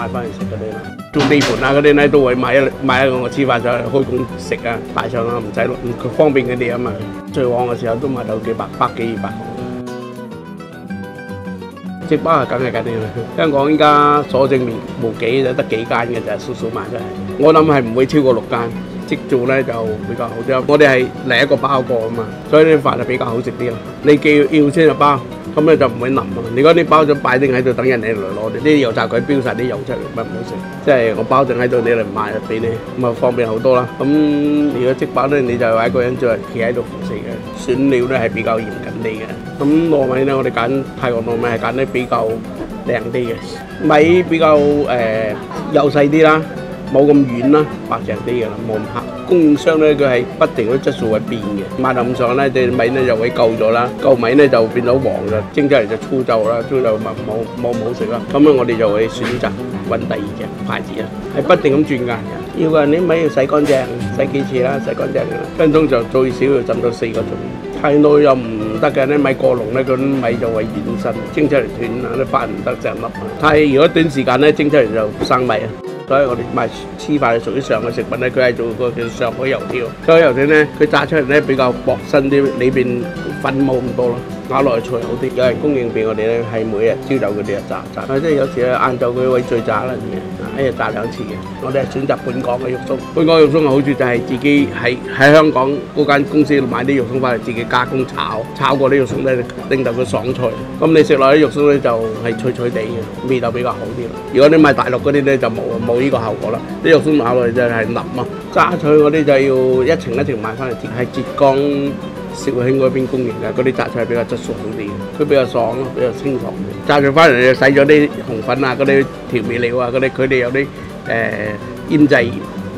買翻嚟食嗰啲咯。做地盤啊嗰啲咧都會買一買一個黐飯上去開工食啊，大上啊唔使落，佢方便嗰啲啊嘛。最旺嘅時候都賣到幾百百幾二百個。即包啊，梗係緊啲啦！香港依家所剩無無幾，就得幾間嘅就數數埋出嚟。我諗係唔會超過六間。即做咧就比較好啲。我哋係另一個包過啊嘛，所以啲飯就比較好食啲啦。你叫要先就包，咁咧就唔會腍啊。如果你包咗擺定喺度等人嚟攞，啲油炸鬼飆曬啲油出嚟，咪唔好食。即係我包定喺度，你嚟賣俾你，咁啊方便好多啦。咁如果即包咧，你就係一個人再企喺度服侍嘅。選料咧係比較嚴謹啲嘅。咁糯米咧，我哋揀泰國糯米係揀得比較靚啲嘅，米比較誒幼細啲啦。冇咁軟啦，白淨啲嘅啦，冇咁黑。供應商咧佢係不停嗰質素會變嘅，賣到咁上咧，隻米咧就會舊咗啦，舊米咧就變到黃嘅，蒸出嚟就粗皺啦，粗皺咪冇冇好食啦。咁樣我哋就會選擇揾第二隻牌子啦，係不停咁轉㗎。要嘅啲米要洗乾淨，洗幾次啦，洗乾淨嘅啦，分鐘就最少要浸到四個鐘。太耐又唔得嘅，啲米過濃咧，嗰啲米就會軟身，蒸出嚟斷啊，啲飯唔得成粒。太如果短時間咧蒸出嚟就生米啊。所以我哋賣黐飯係屬於上嘅食品咧，佢係做個叫上海油條。上海油條咧，佢炸出嚟咧比較薄身啲，裏邊粉冇咁多咯，咬落去脆好啲。有人供應俾我哋咧，係每日朝早佢哋就炸炸。即係有時咧晏晝佢會再炸啦，一日炸兩次嘅。我哋係選擇本港嘅肉鬆。本港肉鬆嘅好處就係自己喺喺香港嗰間公司度買啲肉鬆翻嚟，自己加工炒，炒過啲肉鬆咧，令到佢爽脆。咁你食落啲肉鬆咧就係脆脆地嘅，味道比較好啲。如果你買大陸嗰啲咧就冇冇。呢個效果啦，啲肉鬆咬落去真係腍啊！炸菜嗰啲就要一程一程買翻嚟，係浙江肇慶嗰邊供應嘅，嗰啲榨菜比較質素好啲，佢比較爽咯，比較清爽啲。榨菜翻嚟就洗咗啲紅粉啊，嗰啲調味料啊，嗰啲佢哋有啲誒醃製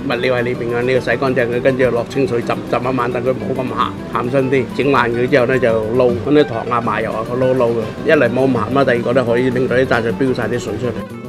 物料喺裏邊啊，你要洗乾淨佢，跟住落清水浸浸一晚，等佢冇咁鹹鹹身啲。整爛佢之後咧就撈，咁啲糖啊、麻油啊，佢撈撈嘅，一嚟冇咁鹹啦，第二個咧可以令到啲榨菜飆曬啲水出嚟。